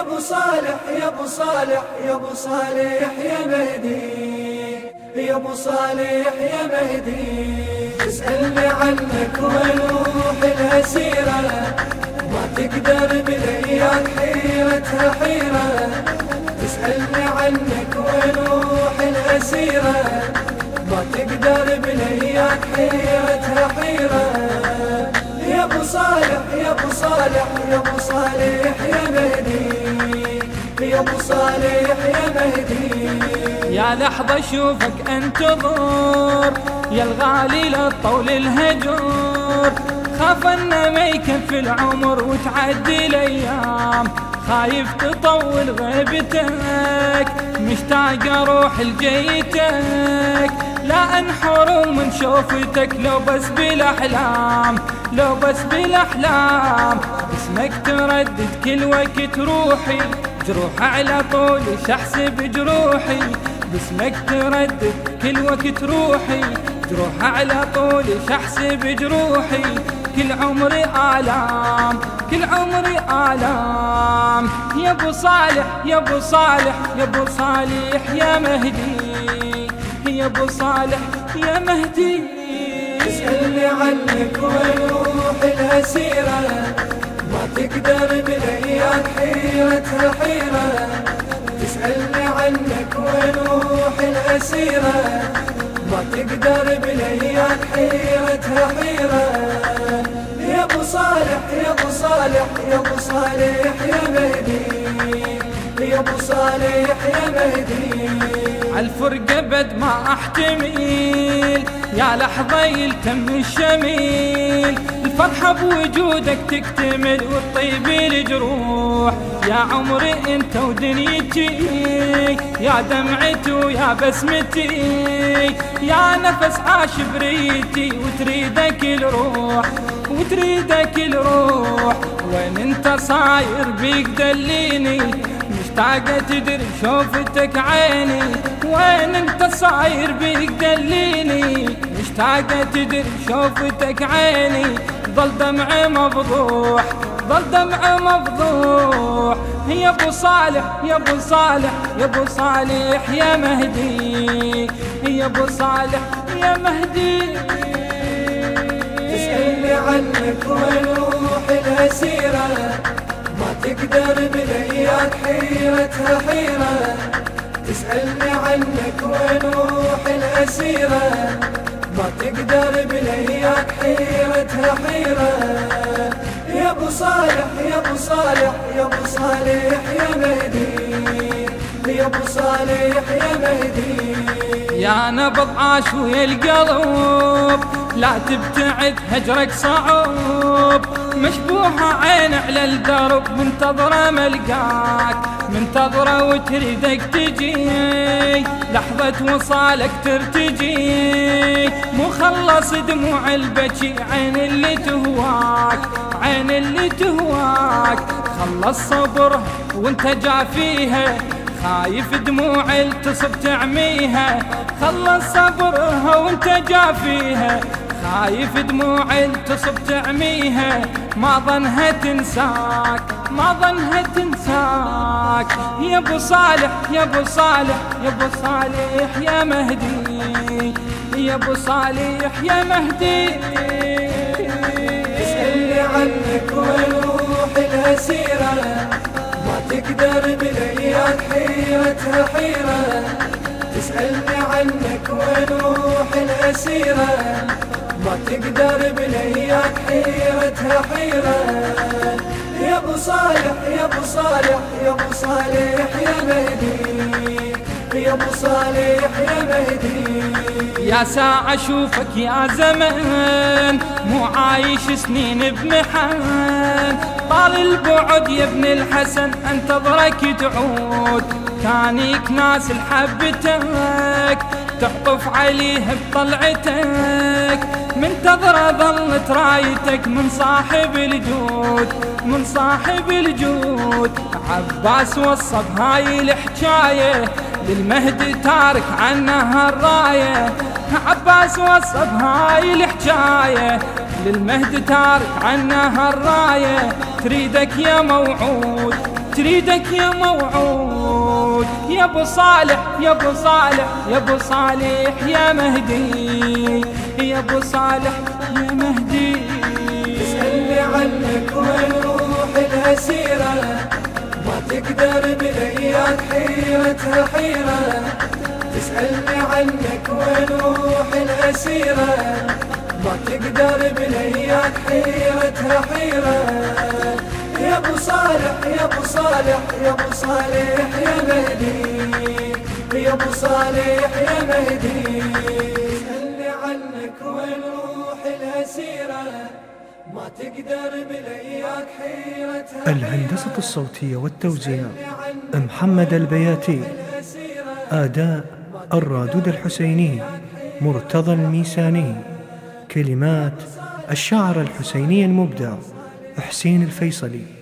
أبو صالح يا أبو صالح يا أبو صالح يا مهدي. يا أبو صالح يا مهدي. تسألني عنك ونوح الأسيرة ما تقدر بالأيام حيرتها حيرة. تسألني عنك ونوح الأسيرة ما تقدر بالأيام حيرتها حيرة. صالح يا ابو صالح يا ابو صالح يا مهدي. يا ابو صالح يا مهدي. يا لحظة أشوفك أنتظر يا الغالي للطول الهجور. خاف انه ما يكفي العمر وتعدي الأيام. خايف تطول غيبتك مشتاق أروح لجيتك. لا انحرم من شوفتك لو بس بالاحلام لو بس بالاحلام. اسمك تردد كل وقت روحي جروح على طول احسب جروحي باسمك تردد كل وقت روحي جروح على طول احسب جروحي كل عمري آلام كل عمري آلام. يا أبو صالح يا أبو صالح يا أبو صالح يا مهدي. ابو صالح يا مهدي. تسألني عنك ونوح الأسيرة. ما تقدر بالايام حيرتها حيرة. تسألني عنك ونوح الأسيرة. ما تقدر بالايام حيرتها حيرة. ابو صالح يا ابو صالح يا ابو صالح يا مهدي. يا ابو صالح يا مهدي. عالفرقة بد ما أحتمل يا لحظة يلتم الشميل. الفرحة بوجودك تكتمل والطيب الجروح. يا عمري انت ودنيتي يا دمعتي ويا بسمتي. يا نفس عاش بريتي وتريدك الروح وتريدك الروح. وين انت صاير بيك دليني مشتاقة تدري شوفتك عيني. وين انت صاير بيك دليني مشتاقة تدري شوفتك عيني. ظل دمعي مفضوح ظل دمعي مفضوح. يا أبو صالح يا أبو صالح يا أبو صالح يا مهدي. يا أبو صالح يا مهدي. تسألني عنك ونوح الأسيرة. ما تقدر بالايام حيرتها حيرة. تسألني عنك ونوح الأسيرة. ما تقدر بالايام حيرتها حيرة. يا أبو صالح يا أبو صالح يا أبو صالح يا مهدي. يا أبو صالح يا مهدي. يا نبض عاش ويا القلب لا تبتعد هجرك صعب. مشبوحة عين على الدرب منتظرة ملقاك منتظرة وتريدك تجي. لحظة وصالك ترتجي. مخلص دموع البكي عين اللي تهواك عين اللي تهواك. خلص صبرها وانت جافيها خايف دموع التصب تعميها. خلص جافيها خايف دموع التصب تعميها. ما ظنها تنساك ما ظنها تنساك. يا أبو صالح يا أبو صالح يا أبو صالح يا مهدي. يا أبو صالح يا مهدي. تسألني عنك ونوح الأسيرة ما تقدر بالايام حيرتها حيرة. تسألني عنك ونوح الأسيرة؟ ما تقدر بالايام حيرتها حيرة. يا أبو صالح يا أبو صالح يا أبو صالح يا مهدي. يا أبو صالح يا مهدي. يا ساعة أشوفك يا زمن مو عايش سنين بمحن. طال البعد يا ابن الحسن أنتظرك تعود. كانيك ناس لحبتك تعطف عليه بطلعتك. منتظرة ظلت رايتك من صاحب الجود من صاحب الجود. عباس وصف هاي الحكاية للمهدي تارك عنها الراية. عباس وصف هاي الحكاية للمهدي تارك عنها الراية. تريدك يا موعود تريدك يا موعود. يا ابو صالح يا ابو صالح يا ابو صالح يا مهدي يا ابو صالح يا مهدي. تسألني عنك وين روح الأسيرة ما تقدر بلياك حيرتها حيرة. تسألني عنك وين روح الأسيرة ما تقدر بلياك حيرتها حيرة. يا ابو صالح يا يا أبو صالح يا مهدي يا أبو صالح يا مهدي. سألني عنك وين روح الأسيرة ما تقدر بلياك حيرتها الهندسة الصوتية والتوزيع محمد البياتي. آداء الرادود الحسيني مرتضى الميساني. كلمات الشاعر الحسيني المبدع حسين الفيصلي.